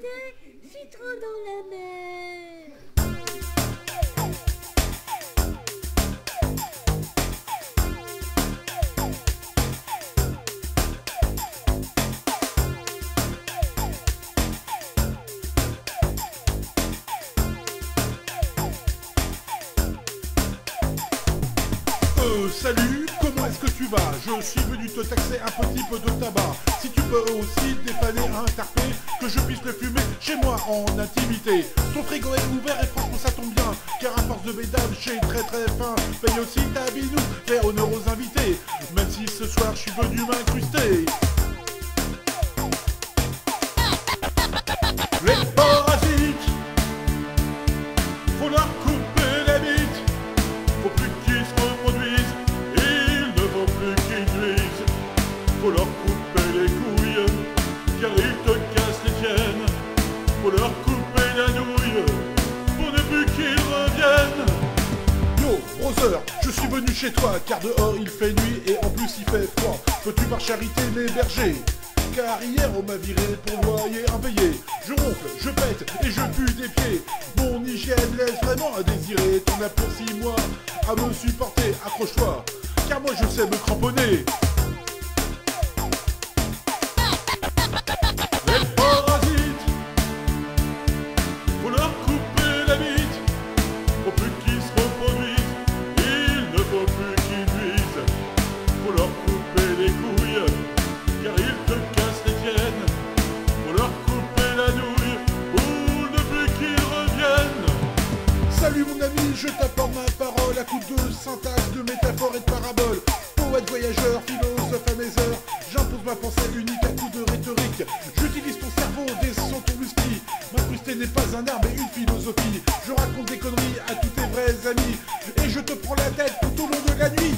M'aider dans la mer. Salut, comment est-ce que tu vas Je suis venu te taxer un petit peu de tabac. Si tu peux aussi dépanner un tarpé, que je puisse le fumer chez moi en intimité. Ton frigo est ouvert et franchement ça tombe bien, car à force de bédave, j'ai très très faim. Paye aussi ta binou, fais honneur aux invités, même si ce soir je suis venu m'incruster. Les couilles, car ils te cassent les tiennes. Faut leur couper la nouille, pour ne plus qu'ils reviennent. Yo, brother, je suis venu chez toi, car dehors il fait nuit et en plus il fait froid. Peux-tu par charité m'héberger? Car hier on m'a viré pour loyer impayé. Je ronfle, je pète et je pue des pieds. Mon hygiène laisse vraiment à désirer. T'en as pour six mois à me supporter. Accroche-toi, car moi je sais me cramponner. Salut mon ami, je t'apporte ma parole à coups de syntaxe, de métaphores et de paraboles. Poète, voyageur, philosophe à mes heures, j'impose ma pensée unique à coups de rhétorique. J'utilise ton cerveau, descends ton whisky. M'incruster n'est pas un art mais une philosophie. Je raconte des conneries à tous tes vrais amis, et je te prends la tête tout au long de la nuit.